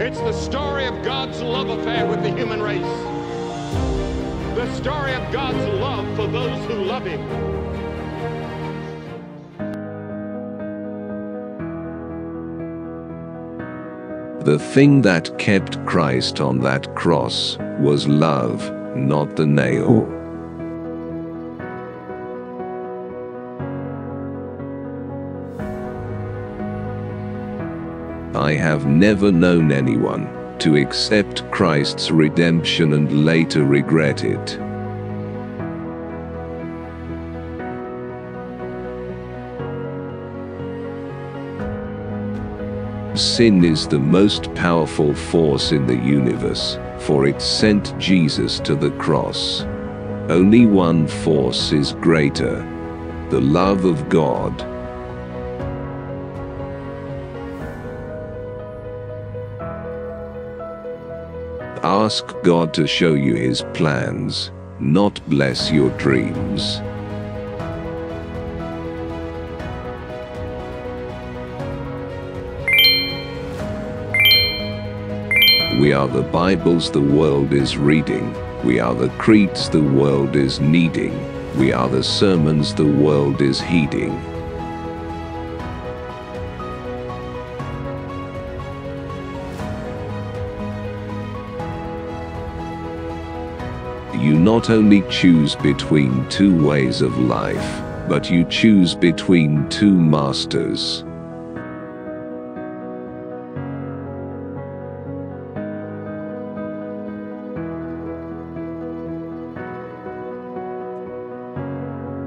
It's the story of God's love affair with the human race. The story of God's love for those who love Him. The thing that kept Christ on that cross was love, not the nail. I have never known anyone to accept Christ's redemption and later regret it. Sin is the most powerful force in the universe, for it sent Jesus to the cross. Only one force is greater the love of God. Ask God to show you His plans, not bless your dreams. We are the Bibles the world is reading. We are the creeds the world is needing. We are the sermons the world is heeding. You not only choose between two ways of life, but you choose between two masters.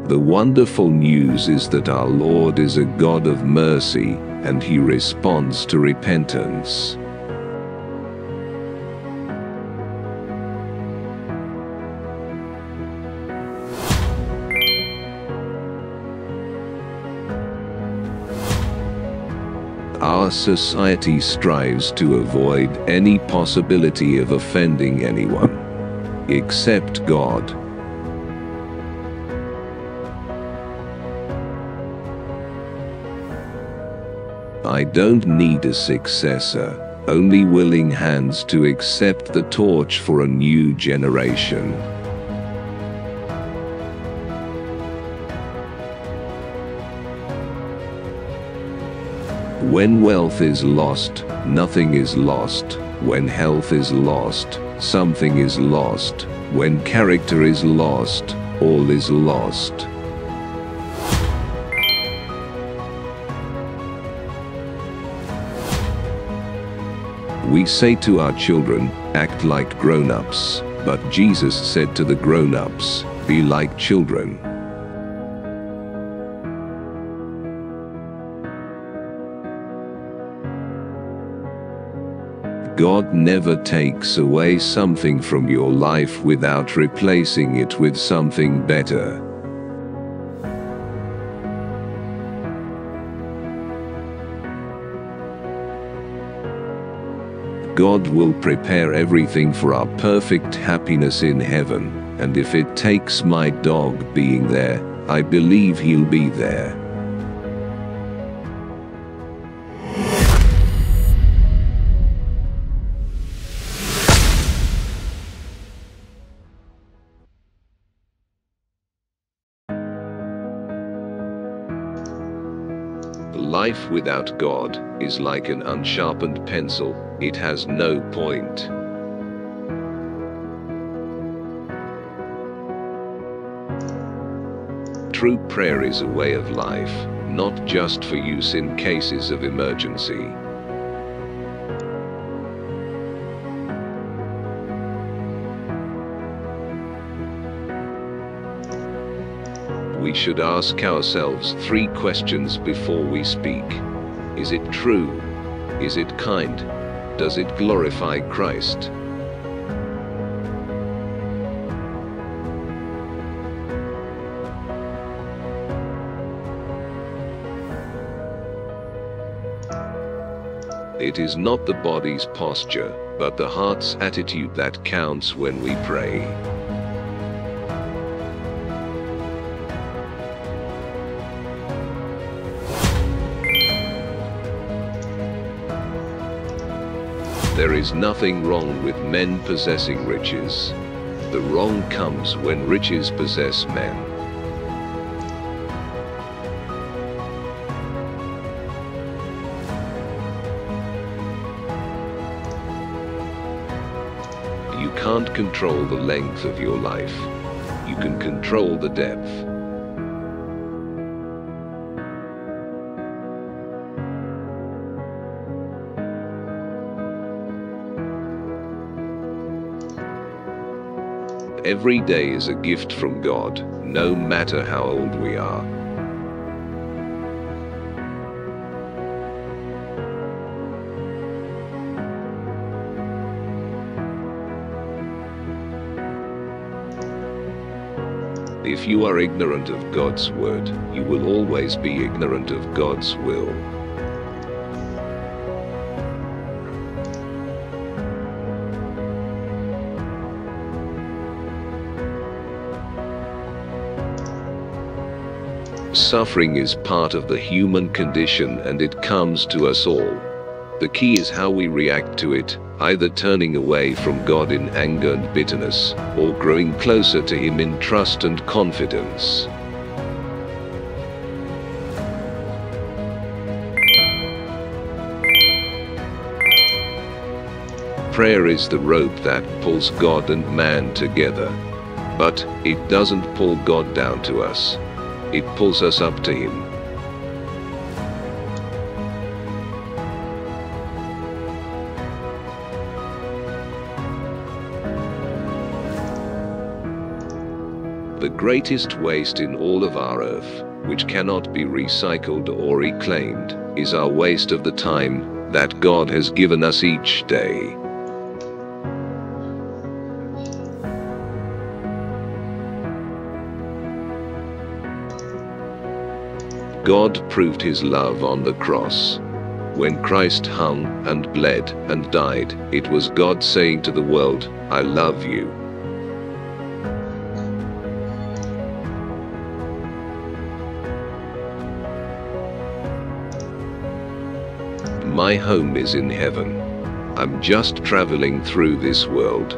The wonderful news is that our Lord is a God of mercy, and He responds to repentance. Our society strives to avoid any possibility of offending anyone, except God. I don't need a successor, only willing hands to accept the torch for a new generation. When wealth is lost, nothing is lost. When health is lost, something is lost. When character is lost, all is lost. We say to our children, act like grown ups, but Jesus said to the grown ups, be like children. God never takes away something from your life without replacing it with something better. God will prepare everything for our perfect happiness in heaven, and if it takes my dog being there, I believe he'll be there. Life without God is like an unsharpened pencil, it has no point. True prayer is a way of life, not just for use in cases of emergency. We should ask ourselves three questions before we speak. Is it true? Is it kind? Does it glorify Christ? It is not the body's posture, but the heart's attitude that counts when we pray. There is nothing wrong with men possessing riches. The wrong comes when riches possess men. You can't control the length of your life. You can control the depth. Every day is a gift from God, no matter how old we are. If you are ignorant of God's word, you will always be ignorant of God's will. Suffering is part of the human condition and it comes to us all. The key is how we react to it, either turning away from God in anger and bitterness, or growing closer to Him in trust and confidence. Prayer is the rope that pulls God and man together. But it doesn't pull God down to us. It pulls us up to Him. The greatest waste in all of our earth, which cannot be recycled or reclaimed, is our waste of the time that God has given us each day. God proved his love on the cross. When Christ hung and bled and died, it was God saying to the world, I love you. My home is in heaven. I'm just traveling through this world,